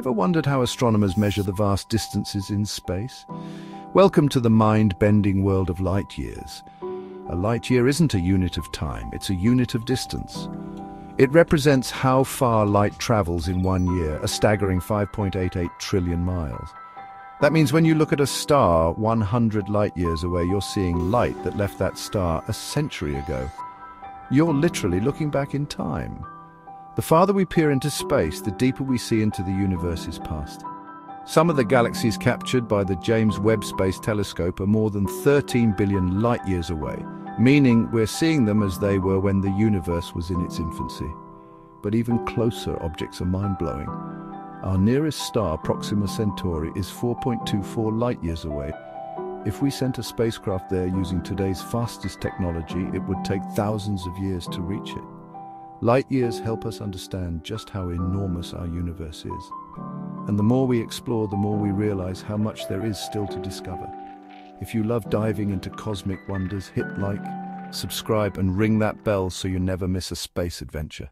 Ever wondered how astronomers measure the vast distances in space? Welcome to the mind-bending world of light years. A light year isn't a unit of time, it's a unit of distance. It represents how far light travels in one year, a staggering 5.88 trillion miles. That means when you look at a star 100 light years away, you're seeing light that left that star a century ago. You're literally looking back in time. The farther we peer into space, the deeper we see into the universe's past. Some of the galaxies captured by the James Webb Space Telescope are more than 13 billion light years away, meaning we're seeing them as they were when the universe was in its infancy. But even closer objects are mind-blowing. Our nearest star, Proxima Centauri, is 4.24 light-years away. If we sent a spacecraft there using today's fastest technology, it would take thousands of years to reach it. Light years help us understand just how enormous our universe is. And the more we explore, the more we realize how much there is still to discover. If you love diving into cosmic wonders, hit like, subscribe and ring that bell so you never miss a space adventure.